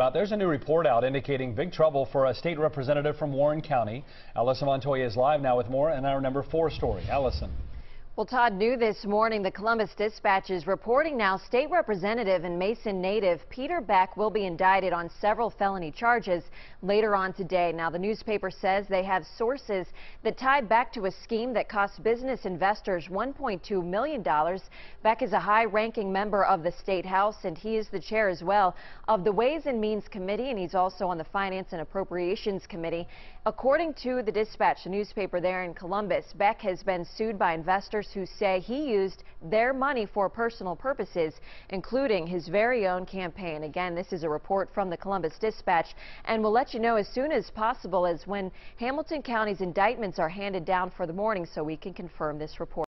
about. There's a new report out indicating big trouble for a state representative from Warren County. Allison Montoya is live now with more and our number four story. Allison. Well, Todd, new this morning, the Columbus Dispatch is reporting now state representative and Mason native Peter Beck will be indicted on several felony charges later on today. Now, the newspaper says they have sources that tie back to a scheme that cost business investors $1.2 million. Beck is a high-ranking member of the state house, and he is the chair as well of the Ways and Means Committee, and he's also on the Finance and Appropriations Committee. According to the Dispatch, the newspaper there in Columbus, Beck has been sued by investors who say he used their money for personal purposes, including his very own campaign. Again, this is a report from the Columbus Dispatch, and we'll let you know as soon as possible as when Hamilton County's indictments are handed down for the morning so we can confirm this report.